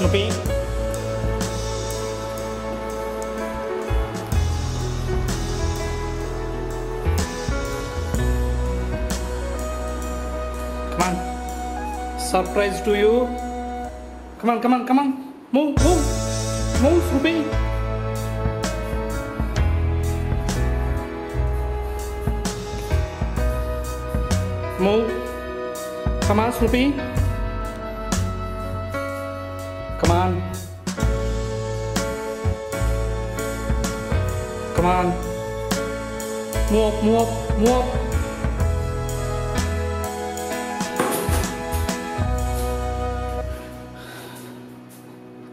Snoopy. Come on. Surprise to you. Come on, come on, come on. Move, move. Move, Snoopy. Move. Come on, Snoopy. Come on. Move move move.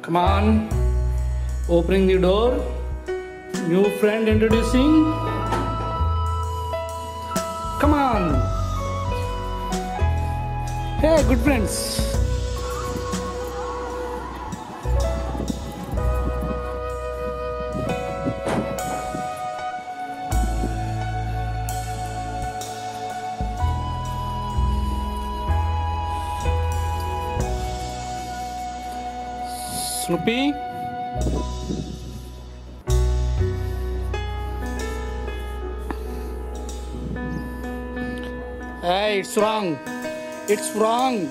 Come on. Opening the door. New friend introducing. Come on. Hey, good friends. Snoopy. Hey, it's wrong. It's wrong.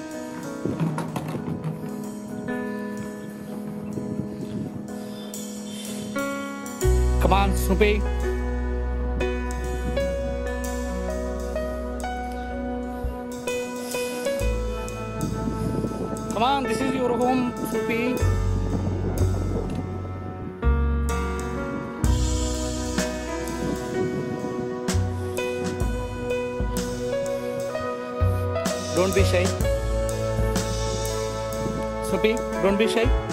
Come on, Snoopy. Come on, this is your home, Snoopy. Don't be shy. Snoopy, don't be shy.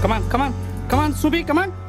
Come on, come on, come on, Subi, come on.